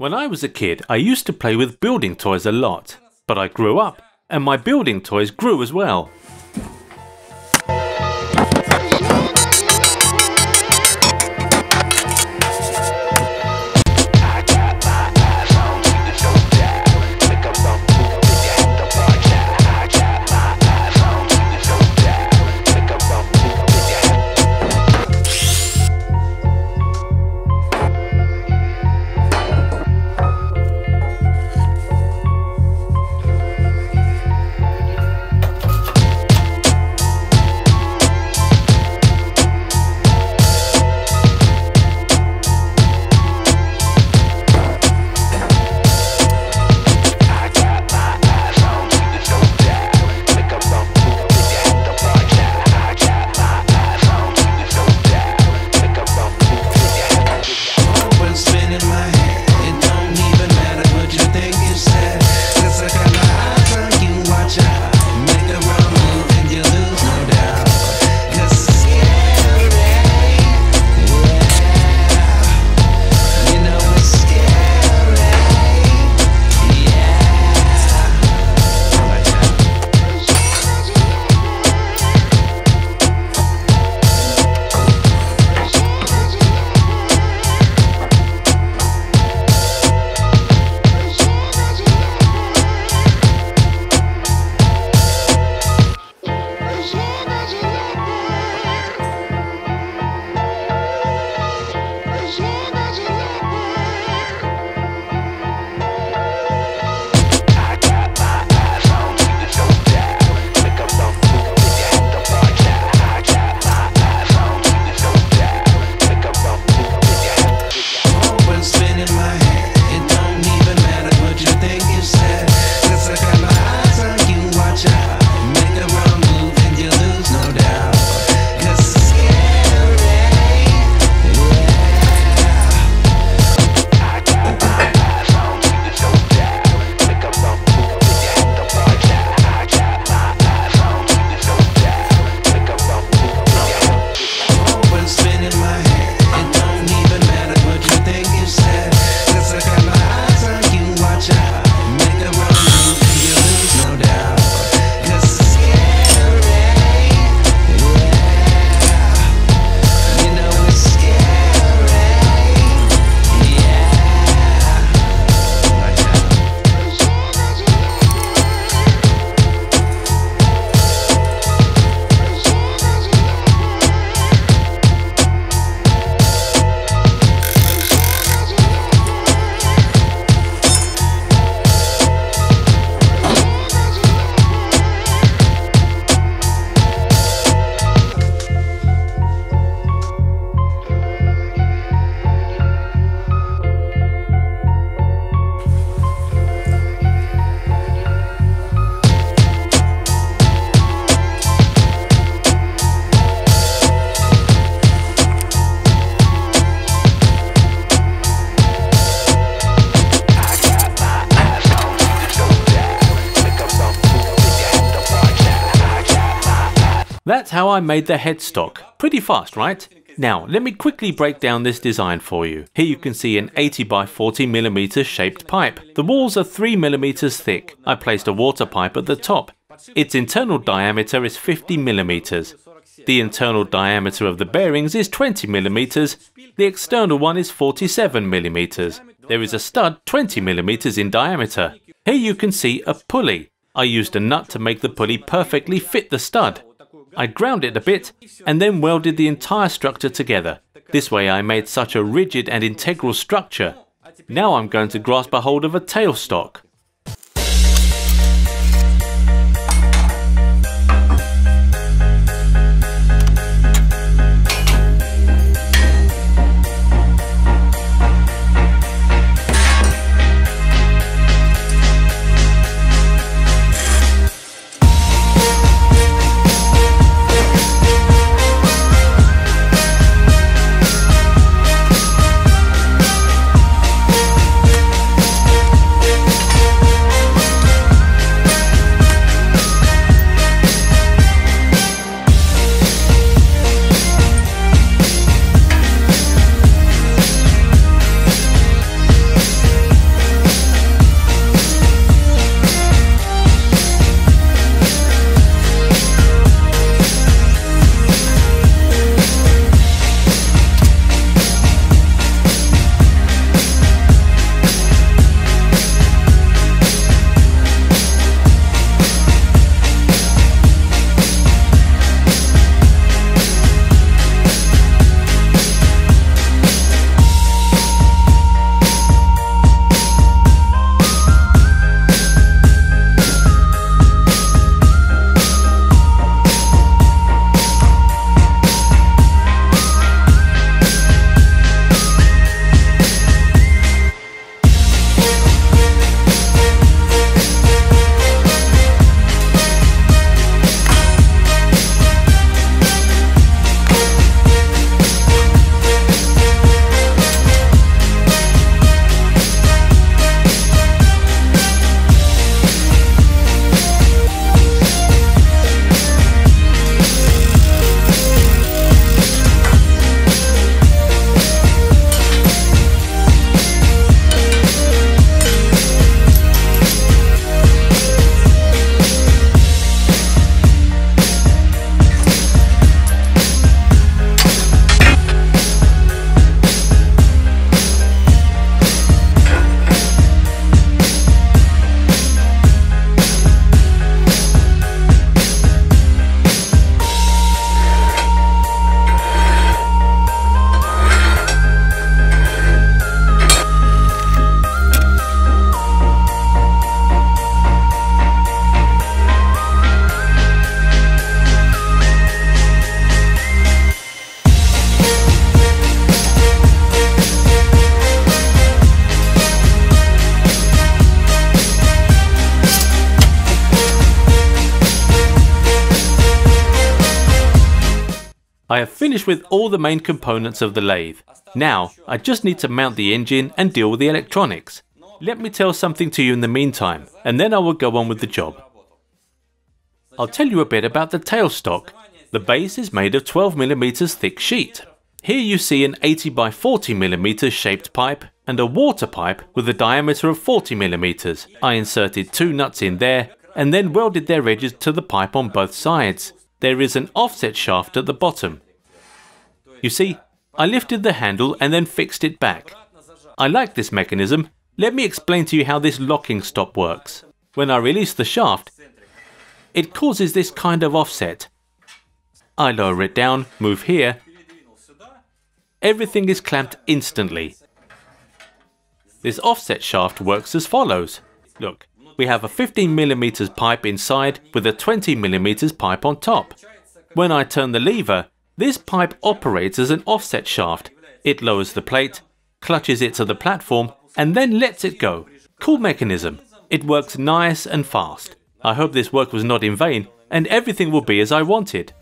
When I was a kid, I used to play with building toys a lot. But I grew up, and my building toys grew as well. That's how I made the headstock. Pretty fast, right? Now, let me quickly break down this design for you. Here you can see an 80 by 40 mm shaped pipe. The walls are 3 mm thick. I placed a water pipe at the top. Its internal diameter is 50 mm. The internal diameter of the bearings is 20 mm. The external one is 47 mm. There is a stud 20 mm in diameter. Here you can see a pulley. I used a nut to make the pulley perfectly fit the stud. I ground it a bit and then welded the entire structure together. This way I made such a rigid and integral structure. Now I'm going to grasp a hold of a tailstock. I have finished with all the main components of the lathe. Now, I just need to mount the engine and deal with the electronics. Let me tell something to you in the meantime, and then I will go on with the job. I'll tell you a bit about the tailstock. The base is made of 12mm thick sheet. Here you see an 80 by 40mm shaped pipe and a water pipe with a diameter of 40mm. I inserted two nuts in there and then welded their edges to the pipe on both sides. There is an offset shaft at the bottom. You see, I lifted the handle and then fixed it back. I like this mechanism. Let me explain to you how this locking stop works. When I release the shaft, it causes this kind of offset. I lower it down, move here. Everything is clamped instantly. This offset shaft works as follows. Look, we have a 15mm pipe inside with a 20mm pipe on top. When I turn the lever, this pipe operates as an offset shaft. It lowers the plate, clutches it to the platform, and then lets it go. Cool mechanism. It works nice and fast. I hope this work was not in vain, and everything will be as I wanted.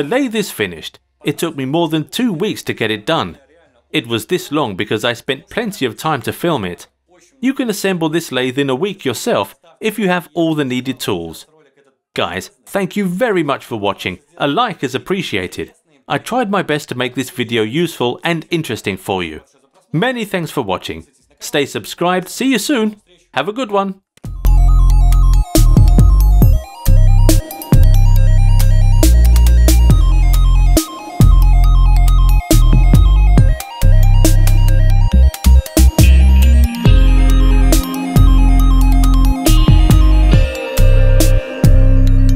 The lathe is finished. It took me more than two weeks to get it done. It was this long because I spent plenty of time to film it. You can assemble this lathe in a week yourself if you have all the needed tools. Guys, thank you very much for watching. A like is appreciated. I tried my best to make this video useful and interesting for you. Many thanks for watching. Stay subscribed. See you soon. Have a good one.